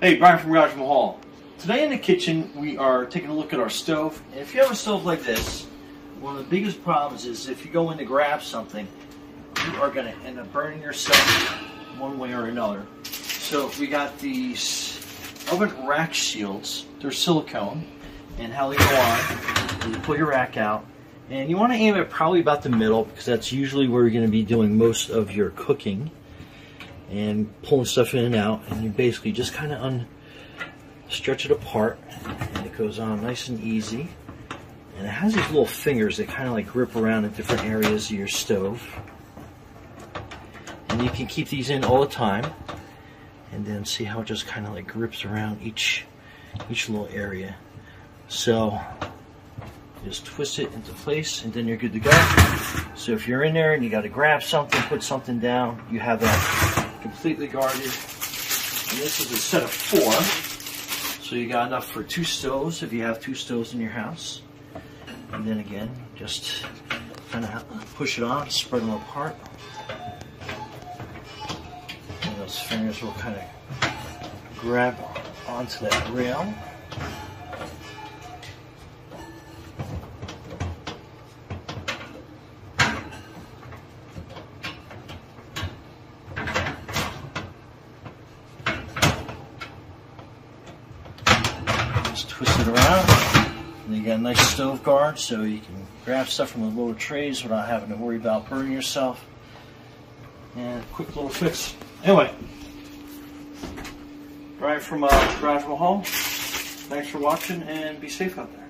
Hey, Brian from Garage Mahal. Today in the kitchen, we are taking a look at our stove. And if you have a stove like this, one of the biggest problems is if you go in to grab something, you are going to end up burning yourself one way or another. So we got these oven rack shields. They're silicone. And how they go on, you pull your rack out, and you want to aim it probably about the middle because that's usually where you're going to be doing most of your cooking and pulling stuff in and out. And you basically just kind of un stretch it apart and it goes on nice and easy. And it has these little fingers that kind of like grip around in different areas of your stove. And you can keep these in all the time and then see how it just kind of like grips around each each little area. So just twist it into place and then you're good to go. So if you're in there and you got to grab something, put something down, you have that completely guarded. And this is a set of four. So you got enough for two stoves if you have two stoves in your house. And then again, just kind of push it on, spread them apart. And those fingers will kind of grab onto that rail. Just twist it around. And you got a nice stove guard so you can grab stuff from the lower trays without having to worry about burning yourself. And quick little fix. Anyway, Brian from uh, Garage Mahal. Thanks for watching and be safe out there.